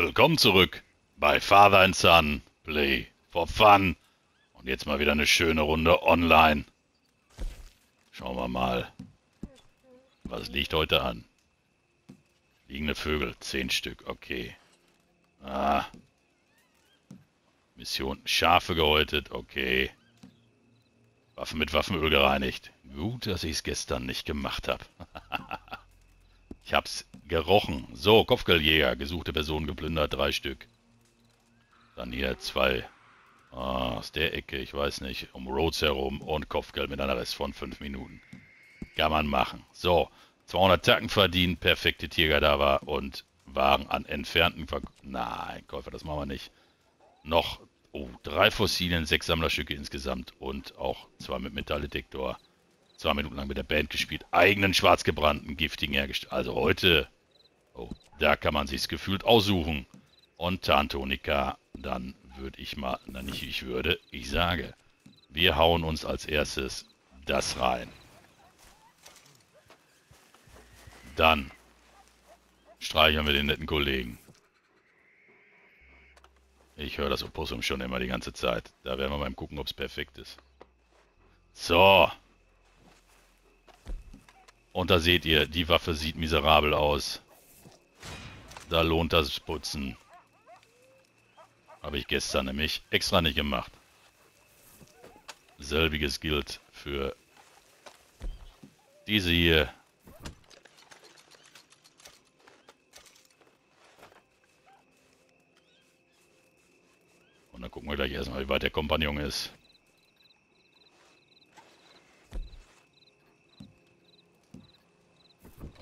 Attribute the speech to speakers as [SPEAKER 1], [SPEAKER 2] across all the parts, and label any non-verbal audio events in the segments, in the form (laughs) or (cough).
[SPEAKER 1] Willkommen zurück bei Father and Son Play for Fun. Und jetzt mal wieder eine schöne Runde online. Schauen wir mal, was liegt heute an. Liegende Vögel, 10 Stück, okay. Ah. Mission Schafe gehäutet, okay. Waffen mit Waffenöl gereinigt. Gut, dass ich es gestern nicht gemacht habe. (laughs) ich hab's gerochen. So, Kopfgeldjäger, gesuchte Person geplündert, drei Stück. Dann hier zwei. Ah, aus der Ecke, ich weiß nicht, um Rhodes herum und Kopfgeld mit einer Rest von fünf Minuten. Kann man machen. So, 200 Tacken verdient, perfekte Tiergadaver und Waren an entfernten Ver Nein, Käufer, das machen wir nicht. Noch Oh, drei Fossilien, sechs Sammlerstücke insgesamt und auch zwei mit Metalldetektor. Zwei Minuten lang mit der Band gespielt. Eigenen schwarzgebrannten, giftigen hergestellt. Also heute, oh, da kann man sich's gefühlt aussuchen. Und Tantonika, dann würde ich mal, na nicht ich würde, ich sage, wir hauen uns als erstes das rein. Dann streichern wir den netten Kollegen. Ich höre das Opossum schon immer die ganze Zeit. Da werden wir mal gucken, ob es perfekt ist. So. Und da seht ihr, die Waffe sieht miserabel aus. Da lohnt das Putzen. Habe ich gestern nämlich extra nicht gemacht. Selbiges gilt für diese hier. Und dann gucken wir gleich erstmal, wie weit der Kompagnon ist.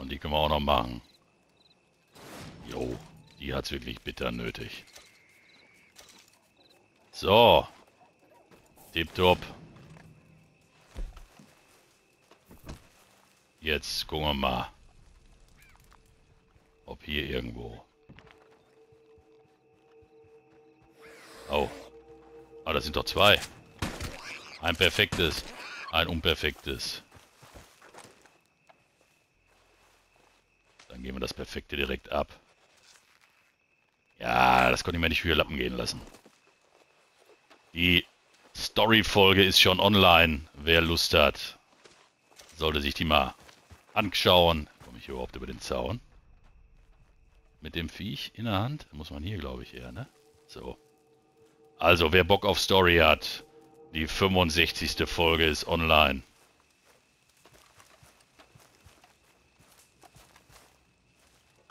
[SPEAKER 1] Und die können wir auch noch machen. Jo, die hat es wirklich bitter nötig. So. Tipptopp. Jetzt gucken wir mal, ob hier irgendwo Oh. Ah, das sind doch zwei. Ein perfektes, ein unperfektes. Wir das Perfekte direkt ab. Ja, das konnte ich mir nicht für Lappen gehen lassen. Die Story-Folge ist schon online. Wer Lust hat, sollte sich die mal anschauen. Komme ich überhaupt über den Zaun? Mit dem Viech in der Hand? Muss man hier, glaube ich, eher, ne? So. Also, wer Bock auf Story hat, die 65. Folge ist online.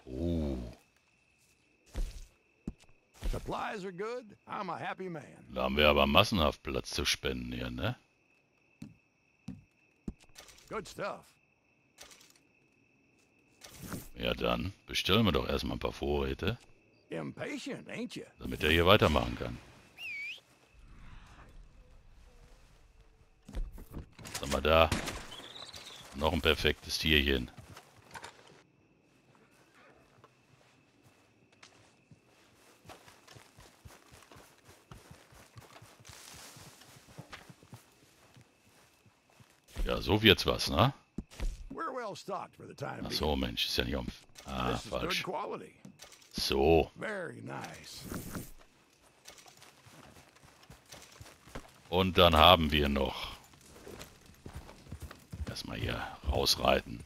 [SPEAKER 1] Uh. Supplies are good. I'm a happy man. Da haben wir aber massenhaft Platz zu spenden hier, ne? Good stuff. Ja dann, bestellen wir doch erstmal ein paar Vorräte. Impatient, ain't you? Damit er hier weitermachen kann. haben wir da? Noch ein perfektes Tierchen. So wird's was, ne? Ach so, Mensch, ist ja nicht um... Ah, falsch. So. Und dann haben wir noch erstmal hier rausreiten.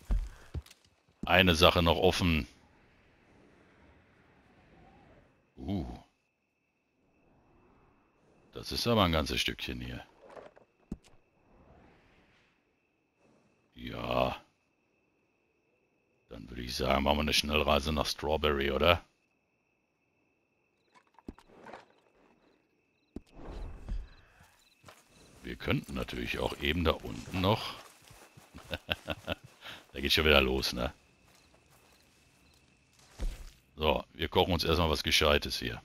[SPEAKER 1] Eine Sache noch offen. Uh. Das ist aber ein ganzes Stückchen hier. Ja. Dann würde ich sagen, machen wir eine Schnellreise nach Strawberry, oder? Wir könnten natürlich auch eben da unten noch (laughs) da geht schon wieder los, ne? So, wir kochen uns erstmal was Gescheites hier.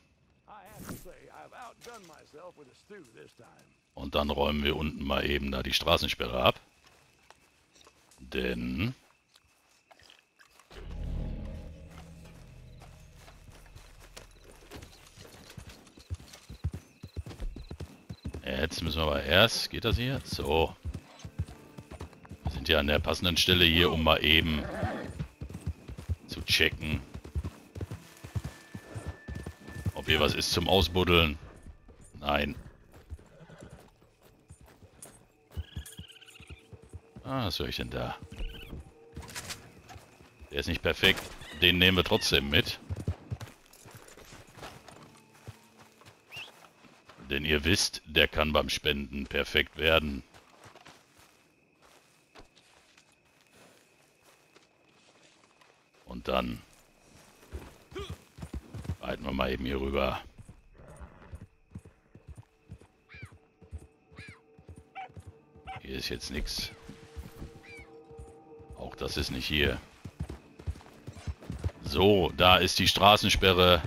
[SPEAKER 1] Und dann räumen wir unten mal eben da die Straßensperre ab. Denn... Jetzt müssen wir aber erst... Geht das hier? So sind ja an der passenden Stelle hier, um mal eben zu checken, Ob hier was ist zum Ausbuddeln? Nein. Was höre ich denn da? Der ist nicht perfekt. Den nehmen wir trotzdem mit. Denn ihr wisst, der kann beim Spenden perfekt werden. Und dann reiten wir mal eben hier rüber. Hier ist jetzt nichts. Das ist nicht hier. So, da ist die Straßensperre.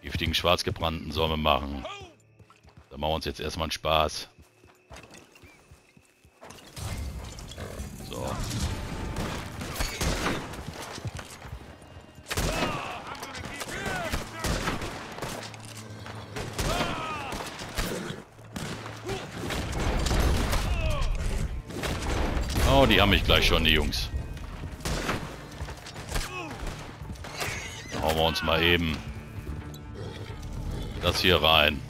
[SPEAKER 1] Giftigen Schwarzgebrannten sollen wir machen. Da machen wir uns jetzt erstmal einen Spaß. Haben mich gleich schon, die Jungs. Hauen wir uns mal eben das hier rein.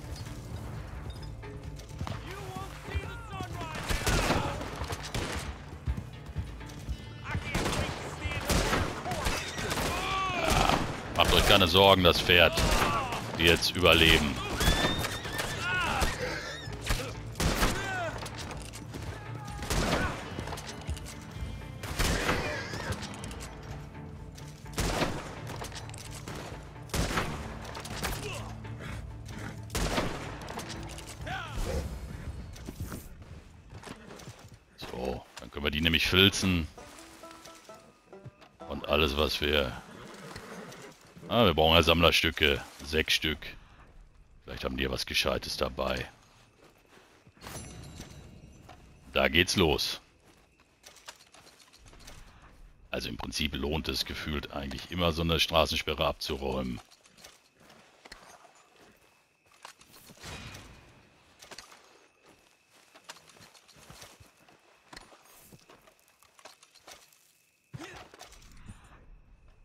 [SPEAKER 1] Ja, macht euch keine Sorgen, das Pferd wird überleben. Nämlich filzen. Und alles, was wir... Ah, wir brauchen ja Sammlerstücke. Sechs Stück. Vielleicht haben die ja was Gescheites dabei. Da geht's los. Also im Prinzip lohnt es gefühlt eigentlich immer so eine Straßensperre abzuräumen.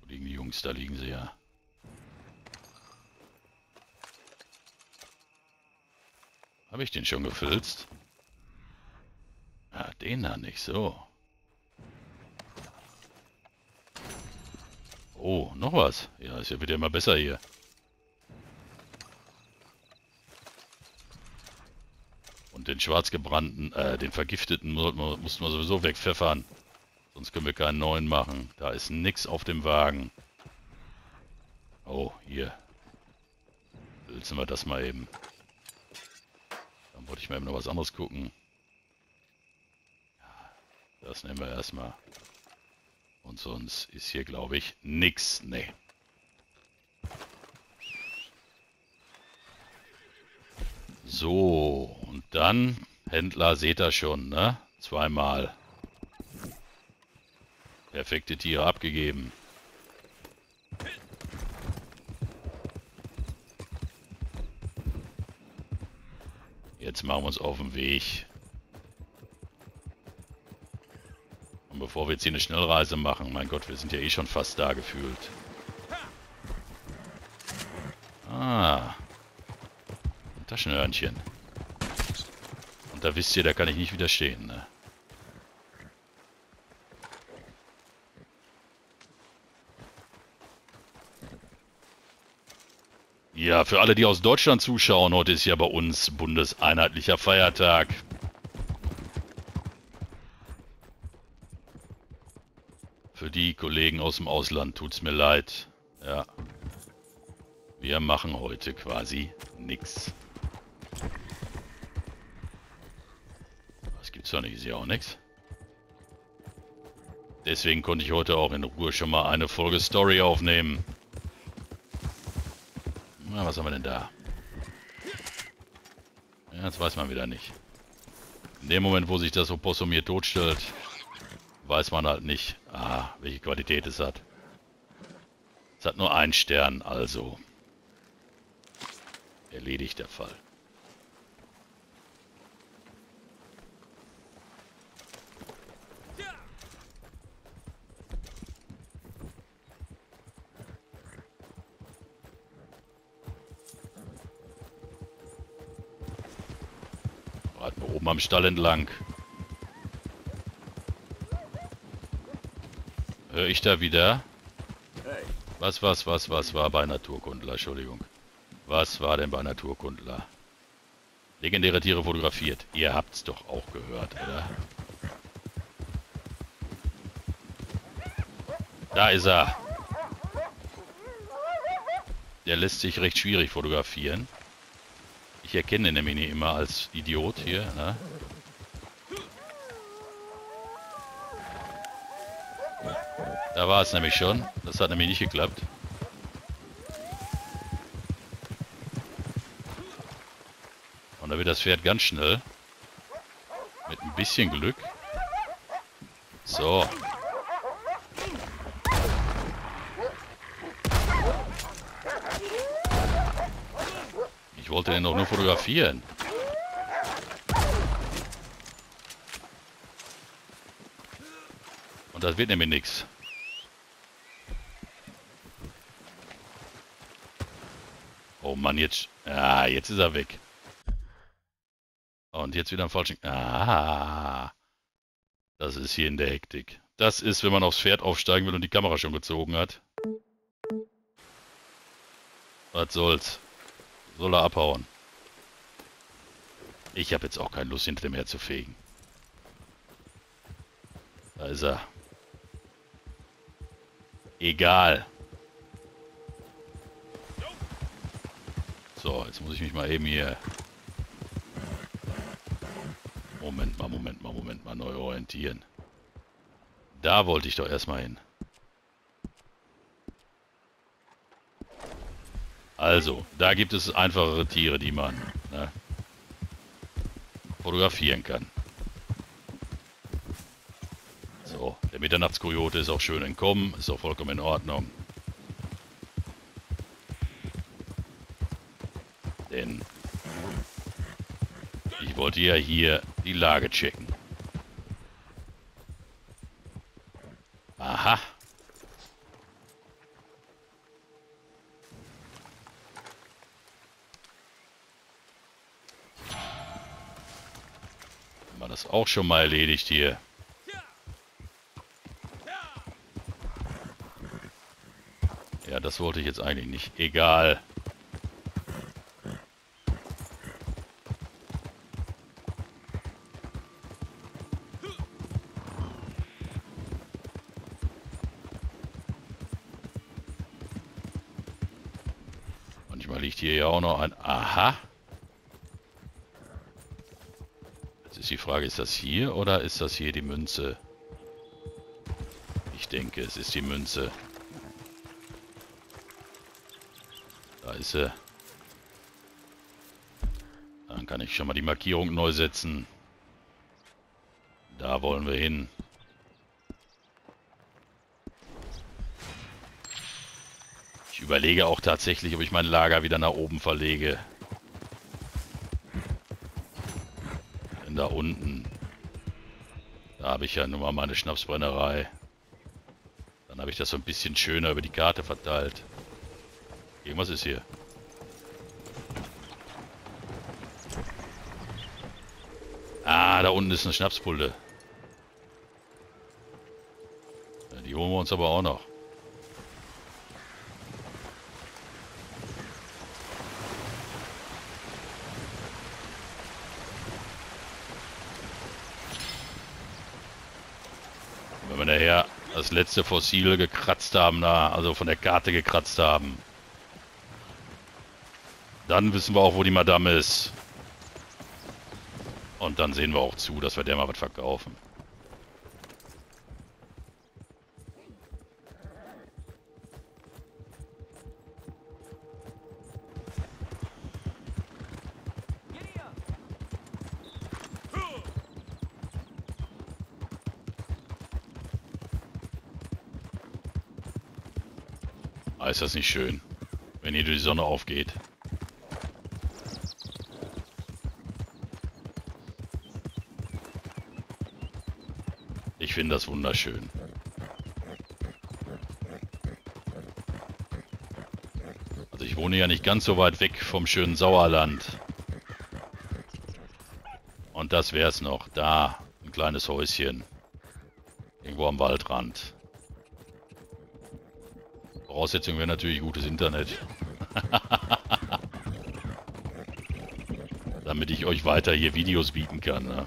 [SPEAKER 1] Wo liegen die Jungs? Da liegen sie ja. Habe ich den schon gefilzt? Ah, den da nicht, so. Oh, noch was. Ja, ist ja wieder immer besser hier. Und den schwarzgebrannten, äh, den vergifteten mussten wir sowieso wegpfeffern. Sonst können wir keinen neuen machen. Da ist nix auf dem Wagen. Oh, hier. Filzen wir das mal eben. Wollte ich mal eben noch was anderes gucken. Das nehmen wir erstmal. Und sonst ist hier, glaube ich, nix. Nee. So, und dann, Händler, seht ihr schon, ne? Zweimal. Perfekte Tiere abgegeben. Jetzt machen wir uns auf den Weg. Und bevor wir jetzt hier eine Schnellreise machen, mein Gott, wir sind ja eh schon fast da gefühlt. Ah. Taschenhörnchen. Und da wisst ihr, da kann ich nicht widerstehen, ne? Ja, für alle, die aus Deutschland zuschauen, heute ist ja bei uns bundeseinheitlicher Feiertag. Für die Kollegen aus dem Ausland tut's mir leid. Ja. Wir machen heute quasi nichts. Das gibt's doch nicht, ist ja auch nichts. Deswegen konnte ich heute auch in Ruhe schon mal eine Folge Story aufnehmen. Was haben wir denn da? Ja, das weiß man wieder nicht. In dem Moment, wo sich das Opossum hier totstellt, weiß man halt nicht, ah, welche Qualität es hat. Es hat nur einen Stern, also erledigt der Fall. Reiten wir oben am Stall entlang. Höre ich da wieder? Was, was, was, was war bei Naturkundler? Entschuldigung. Was war denn bei Naturkundler? Legendäre Tiere fotografiert. Ihr habt's doch auch gehört, oder? Da ist er. Der lässt sich recht schwierig fotografieren. Ich erkenne nämlich nicht immer als Idiot hier. Ne? Da war es nämlich schon. Das hat nämlich nicht geklappt. Und da wird das Pferd ganz schnell. Mit ein bisschen Glück. So. Wollte den doch nur fotografieren. Und das wird nämlich nichts. Oh Mann, jetzt... Ah, jetzt ist er weg. Und jetzt wieder am falschen... Ah. Das ist hier in der Hektik. Das ist, wenn man aufs Pferd aufsteigen will und die Kamera schon gezogen hat. Was soll's. Soll er abhauen. Ich habe jetzt auch keine Lust, hinter dem her zu fegen. Da ist er. Egal. So, jetzt muss ich mich mal eben hier... Moment mal, Moment mal, Moment mal, neu orientieren. Da wollte ich doch erstmal hin. Also, da gibt es einfachere Tiere, die man ne, fotografieren kann. So, der Mitternachtskojote ist auch schön entkommen, ist auch vollkommen in Ordnung. Denn ich wollte ja hier die Lage checken. Auch schon mal erledigt hier. Ja, das wollte ich jetzt eigentlich nicht. Egal. Manchmal liegt hier ja auch noch ein... Aha. Jetzt ist die Frage, ist das hier oder ist das hier die Münze? Ich denke, es ist die Münze. Da ist sie. Dann kann ich schon mal die Markierung neu setzen. Da wollen wir hin. Ich überlege auch tatsächlich, ob ich mein Lager wieder nach oben verlege. Da unten, da habe ich ja nun mal meine Schnapsbrennerei. Dann habe ich das so ein bisschen schöner über die Karte verteilt. Irgendwas ist hier. Ah, da unten ist eine Schnapspulde. Ja, die holen wir uns aber auch noch. Wenn wir nachher das letzte Fossil gekratzt haben, da, also von der Karte gekratzt haben, dann wissen wir auch, wo die Madame ist. Und dann sehen wir auch zu, dass wir der mal was verkaufen. Ist das nicht schön, wenn hier die Sonne aufgeht. Ich finde das wunderschön. Also ich wohne ja nicht ganz so weit weg vom schönen Sauerland. Und Und das wär's noch. Da, ein kleines Häuschen. Irgendwo am Waldrand. Voraussetzung wäre natürlich gutes Internet. (laughs) Damit ich euch weiter hier Videos bieten kann. Ne?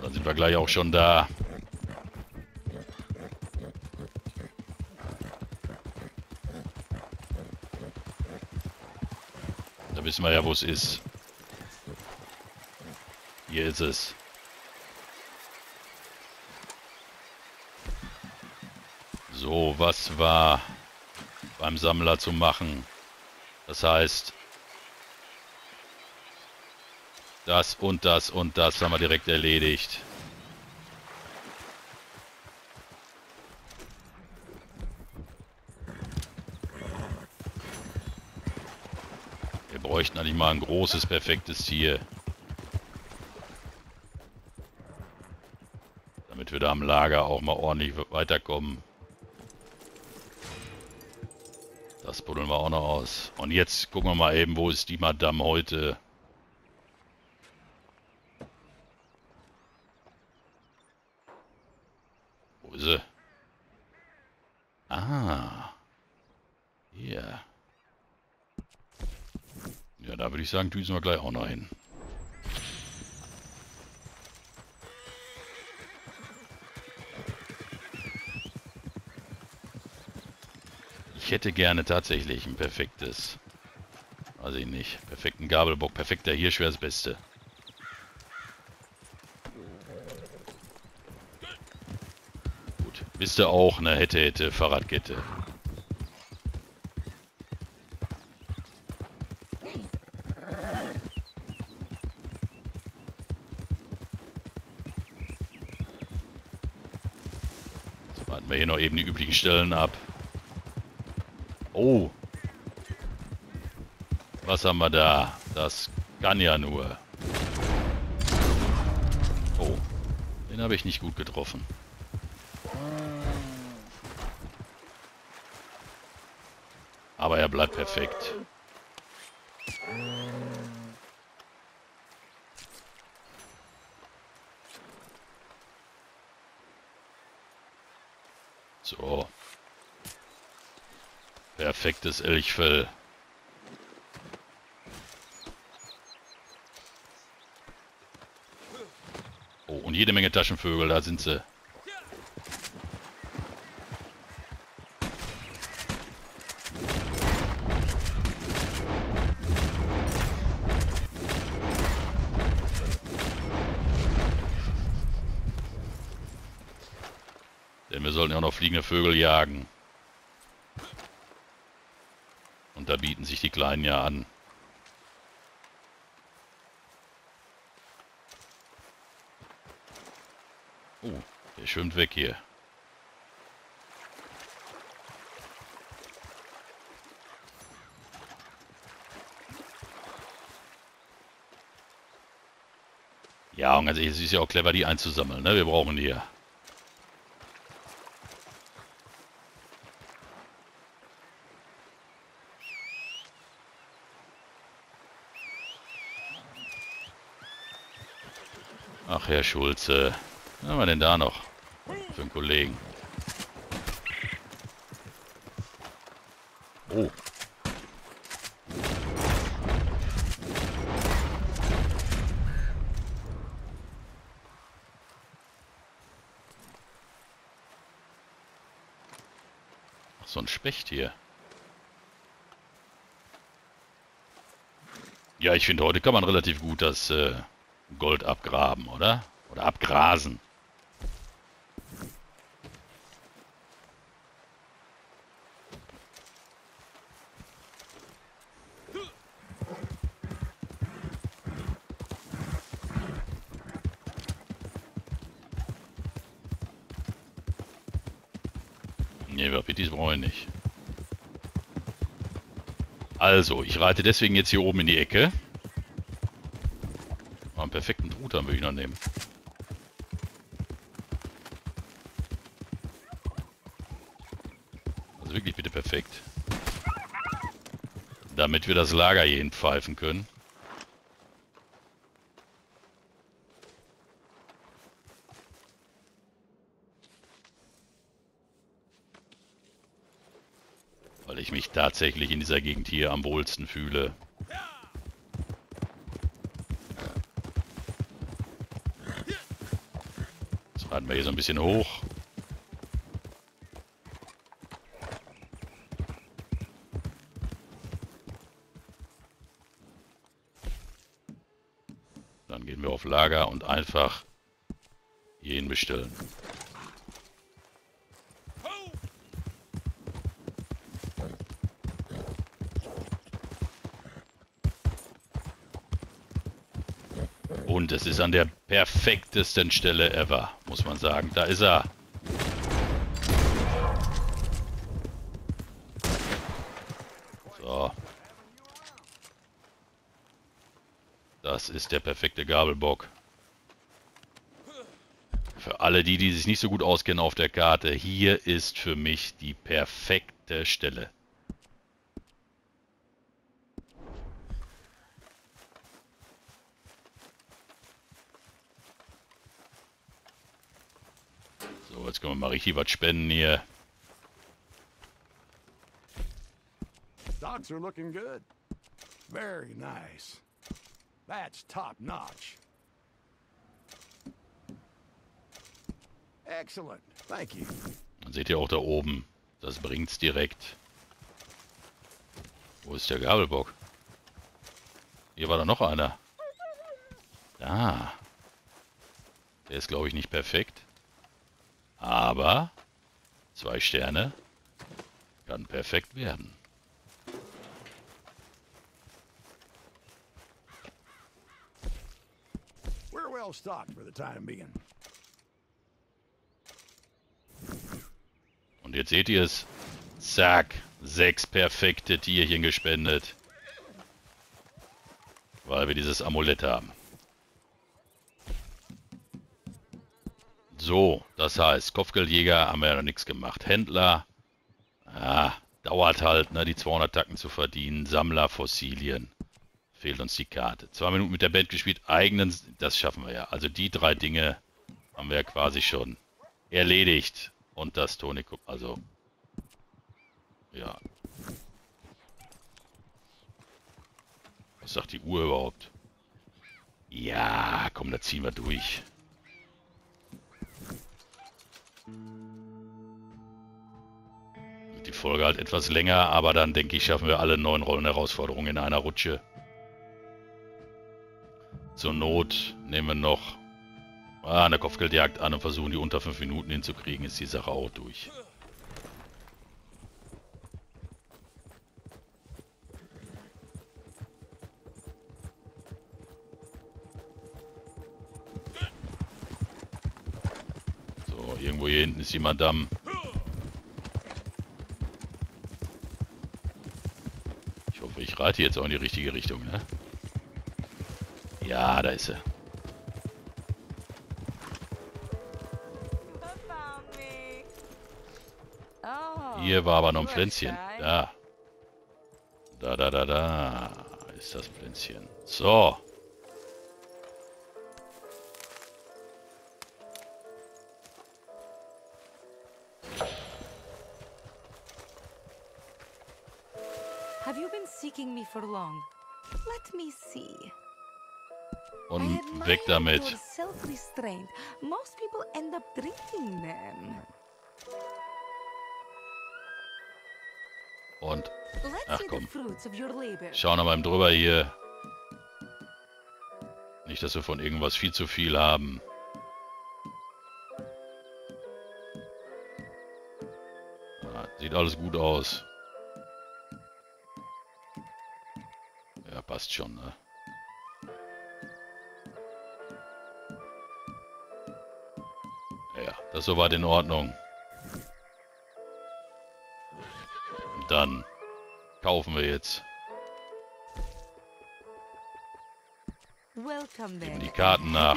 [SPEAKER 1] Dann sind wir gleich auch schon da. Wissen wir ja, wo es ist. Hier ist es. So, was war beim Sammler zu machen? Das heißt, das und das und das haben wir direkt erledigt. Wir bräuchten eigentlich mal ein großes, perfektes Tier. Damit wir da am Lager auch mal ordentlich weiterkommen. Das buddeln wir auch noch aus. Und jetzt gucken wir mal eben, wo ist die Madame heute? Hause. Ah. Hier. Ja, da würde ich sagen, düsen wir gleich auch noch hin. Ich hätte gerne tatsächlich ein perfektes, weiß ich nicht, perfekten Gabelbock, perfekter Hirsch wäre das Beste. Wisst ihr auch, eine hätte, hätte, Fahrradkette. So, warten wir hier noch eben die üblichen Stellen ab. Oh. Was haben wir da? Das kann ja nur. Oh. Den habe ich nicht gut getroffen. Aber er bleibt perfekt. So. Perfektes Elchfell. Oh, und jede Menge Taschenvögel, da sind sie. sollen ja auch noch fliegende Vögel jagen. Und da bieten sich die Kleinen ja an. Oh, der schwimmt weg hier. Ja, und also es ist ja auch clever, die einzusammeln. Ne? Wir brauchen die ja. Ach, Herr Schulze. Was haben wir denn da noch für einen Kollegen? Oh. Ach, so ein Specht hier. Ja, ich finde, heute kann man relativ gut das... Äh, Gold abgraben, oder? Oder abgrasen. Nee, Wapitis brauche ich nicht. Also, ich reite deswegen jetzt hier oben in die Ecke dann würde ich noch nehmen. Also wirklich bitte perfekt. Damit wir das Lager hier pfeifen können. Weil ich mich tatsächlich in dieser Gegend hier am wohlsten fühle. Reiten wir hier so ein bisschen hoch. Dann gehen wir auf Lager und einfach jeden bestellen. Und es ist an der perfektesten Stelle ever, muss man sagen. Da ist er. So. Das ist der perfekte Gabelbock. Für alle die, die sich nicht so gut auskennen auf der Karte, hier ist für mich die perfekte Stelle. So, jetzt können wir mal richtig was spenden hier.
[SPEAKER 2] Stocks are looking good. Very nice. That's top notch. Excellent. Thank you.
[SPEAKER 1] Dann seht ihr auch da oben. Das bringt's direkt. Wo ist der Gabelbock? Hier war da noch einer. Da. Der ist, glaube ich, nicht perfekt. Aber zwei Sterne kann perfekt werden.
[SPEAKER 2] We're well stocked for the time being.
[SPEAKER 1] Und jetzt seht ihr es. Zack. Sechs perfekte Tierchen gespendet. Weil wir dieses Amulett haben. So, das heißt, Kopfgeldjäger haben wir ja noch nichts gemacht. Händler, ja, dauert halt, ne, die 200 Tacken zu verdienen. Sammler, Fossilien. Fehlt uns die Karte. Zwei Minuten mit der Band gespielt, eigenen, das schaffen wir ja. Also die drei Dinge haben wir ja quasi schon erledigt. Und das Tonikum, also, ja. Was sagt die Uhr überhaupt? Ja, komm, da ziehen wir durch. Die Folge halt etwas länger, aber dann denke ich, schaffen wir alle neun Rollenherausforderungen in einer Rutsche. Zur Not nehmen wir noch ah, eine Kopfgeldjagd an und versuchen die unter fünf Minuten hinzukriegen, ist die Sache auch durch. Irgendwo hier hinten ist jemand am... Ich hoffe, ich reite jetzt auch in die richtige Richtung, ne? Ja, da ist er. Hier war aber noch ein Pflänzchen. Da. Da, da, da, da. Ist das Pflänzchen. So. Und weg damit. Und Ach, komm. schauen wir mal drüber hier. Nicht, dass wir von irgendwas viel zu viel haben. Ah, sieht alles gut aus. Ja, passt schon, ne? Das ist soweit in Ordnung. Dann kaufen wir jetzt.
[SPEAKER 3] Geben
[SPEAKER 1] die Karten nach.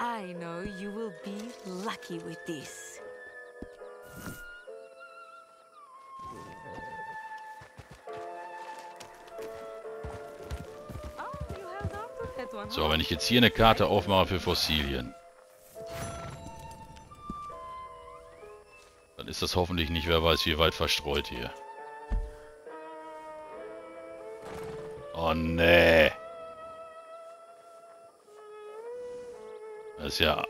[SPEAKER 3] I know you will be lucky with this. Oh,
[SPEAKER 1] so, wenn ich jetzt hier eine Karte aufmache für Fossilien. Ist das hoffentlich nicht, wer weiß wie weit verstreut hier. Oh nee. Das ist ja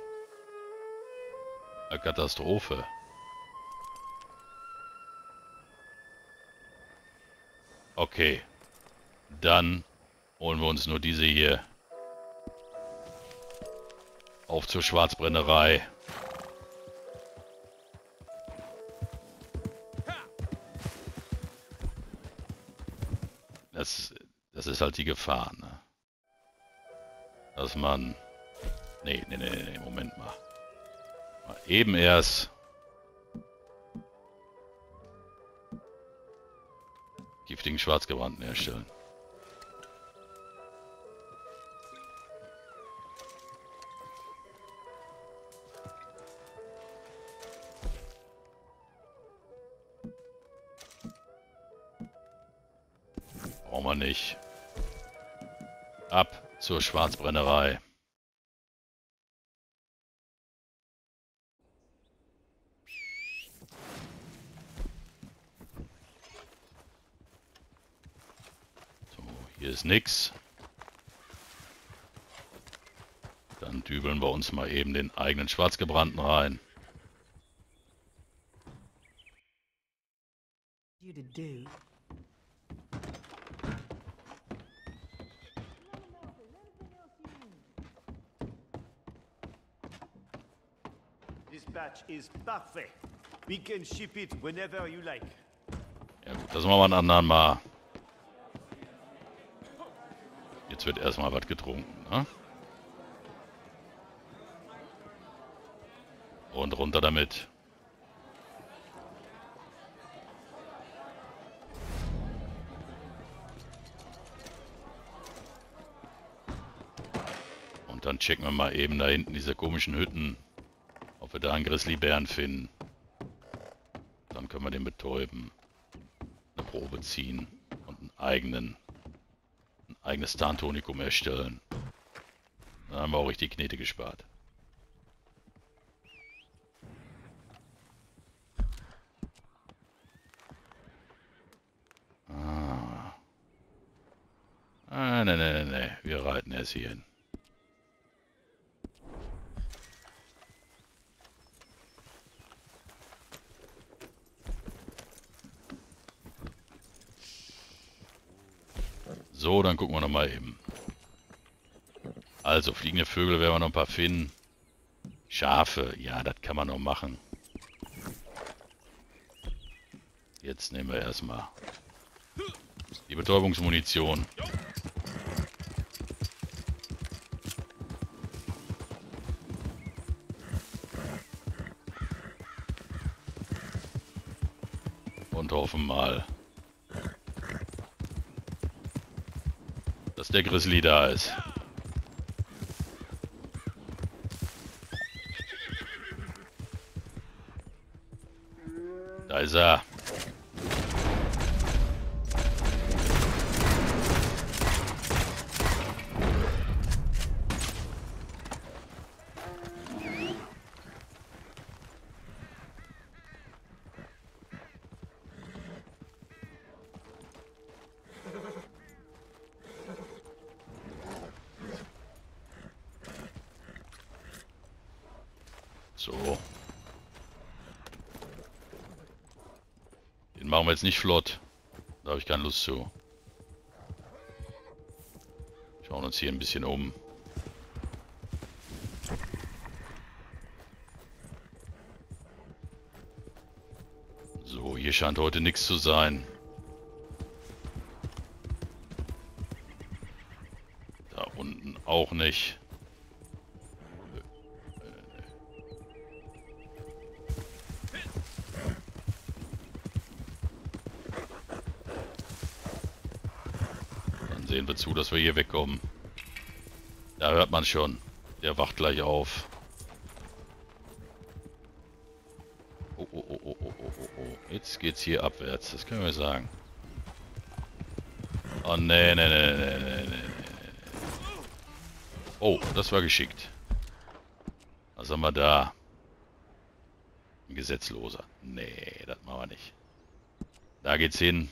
[SPEAKER 1] eine Katastrophe. Okay. Dann holen wir uns nur diese hier. Auf zur Schwarzbrennerei. Halt die Gefahr, ne? Dass man... Nee, nee, nee, nee, Moment mal. mal eben erst... Giftigen Schwarzgebrannten herstellen. Nicht. Ab zur Schwarzbrennerei. So, hier ist nix. Dann dübeln wir uns mal eben den eigenen Schwarzgebrannten rein.
[SPEAKER 4] you to do.
[SPEAKER 5] Batch is parfait. We can ship it whenever you like.
[SPEAKER 1] Ja gut, das machen wir einen anderen Mal. Jetzt wird erstmal was getrunken, ne? Und runter damit. Und dann checken wir mal eben da hinten diese komischen Hütten, wir da einen Grizzlybären finden. Dann können wir den betäuben eine Probe ziehen und einen eigenen, ein eigenes Tarntonikum erstellen. Dann haben wir auch richtig Knete gespart. Ah. Ah, ne, ne, ne, ne. Wir reiten erst hier hin. So, dann gucken wir noch mal eben. Also, fliegende Vögel werden wir noch ein paar finden. Schafe, ja, das kann man noch machen. Jetzt nehmen wir erstmal die Betäubungsmunition. Und hoffen mal, dass der Grizzly da ist. Da ist er. So. Den machen wir jetzt nicht flott. Da habe ich keine Lust zu. Schauen uns hier ein bisschen um. So, hier scheint heute nichts zu sein. Zu, dass wir hier wegkommen. Da hört man schon. Der wacht gleich auf. Oh, oh, oh, oh, oh, oh, oh, oh. Jetzt geht's hier abwärts. Das können wir sagen. Oh, nee, nee, nee, nee, nee, nee. Oh, das war geschickt. Was haben wir da? Ein Gesetzloser. Nee, das machen wir nicht. Da geht's hin.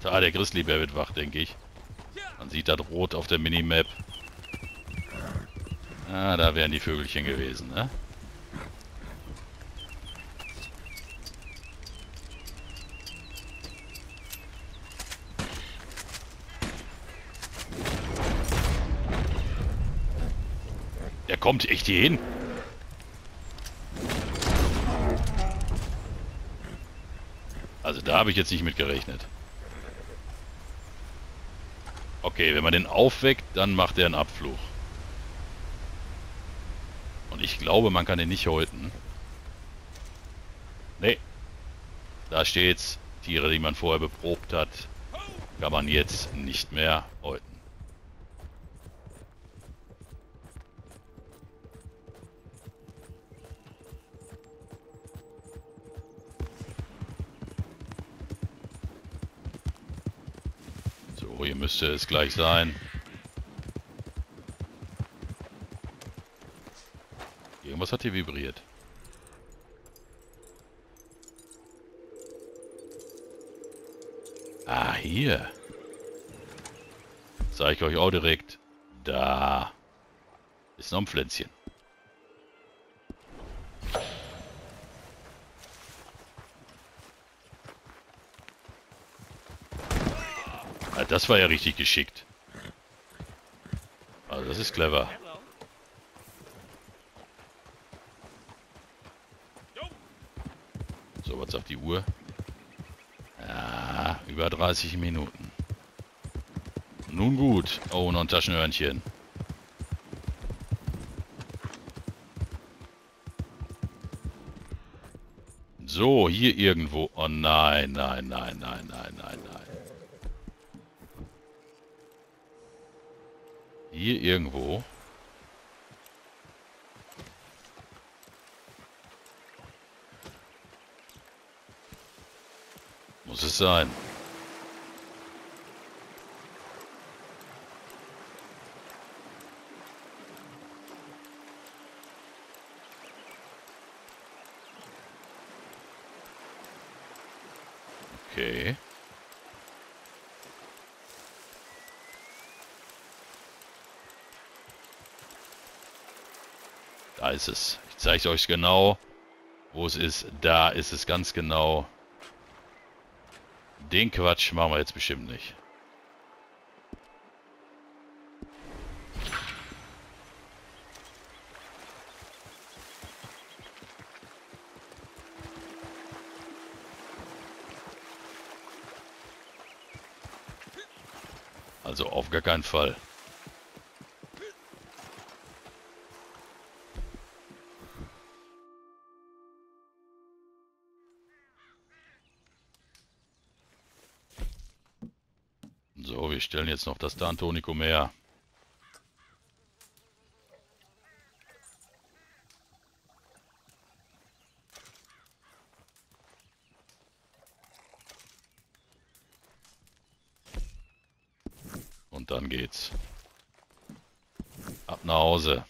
[SPEAKER 1] Da, der Grizzlybär wird wach, denke ich. Man sieht das rot auf der Minimap. Ah, da wären die Vögelchen gewesen, ne? Der kommt echt hier hin. Also da habe ich jetzt nicht mit gerechnet. Okay, wenn man den aufweckt, dann macht er einen Abfluch. Und ich glaube, man kann den nicht häuten. Nee. Da steht's. Tiere, die man vorher beprobt hat, kann man jetzt nicht mehr häuten. Müsste es gleich sein. Irgendwas hat hier vibriert. Ah, hier. Sag ich euch auch direkt. Da. Ist noch ein Pflänzchen. Das war ja richtig geschickt. Also das ist clever. So, was sagt die Uhr? Ja, über 30 Minuten. Nun gut. Oh, noch ein Taschenhörnchen. So, hier irgendwo. Oh nein, nein, nein, nein, nein, nein, nein. Hier irgendwo. Muss es sein. Okay. Ist es. Ich zeige euch genau, wo es ist. Da ist es ganz genau. Den Quatsch machen wir jetzt bestimmt nicht. Also auf gar keinen Fall. So, wir stellen jetzt noch das Dantonikum her. Und dann geht's. Ab nach Hause.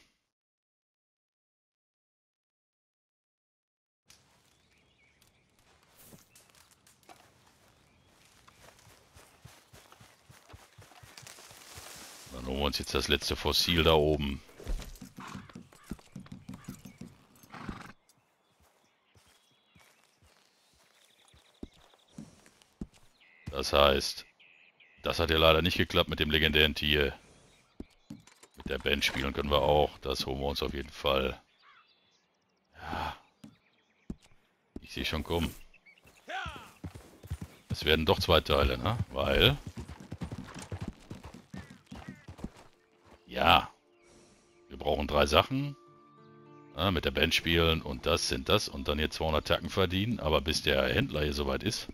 [SPEAKER 1] Dann holen wir uns jetzt das letzte Fossil da oben. Das heißt, das hat ja leider nicht geklappt mit dem legendären Tier. Mit der Band spielen können wir auch. Das holen wir uns auf jeden Fall. Ja. Ich sehe schon kommen. Es werden doch zwei Teile, ne? Weil... Ja. Wir brauchen drei Sachen. Ja, mit der Band spielen und das sind das. Und dann hier 200 Tacken verdienen. Aber bis der Händler hier soweit ist...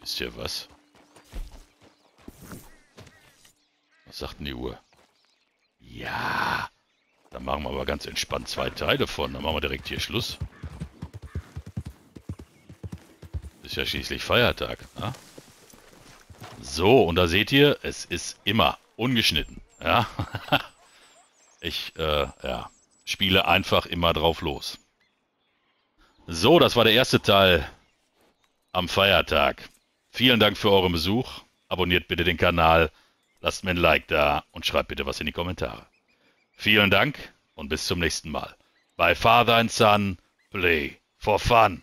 [SPEAKER 1] Wisst ihr was? Was sagt denn die Uhr? Ja. Dann machen wir aber ganz entspannt zwei Teile von. Dann machen wir direkt hier Schluss. Ist ja schließlich Feiertag. Ne? So, und da seht ihr, es ist immer ungeschnitten. Ja, (laughs) ich äh, ja, spiele einfach immer drauf los. So, das war der erste Teil am Feiertag. Vielen Dank für euren Besuch. Abonniert bitte den Kanal, lasst mir ein Like da und schreibt bitte was in die Kommentare. Vielen Dank und bis zum nächsten Mal. Bei Father and Son, Play for Fun.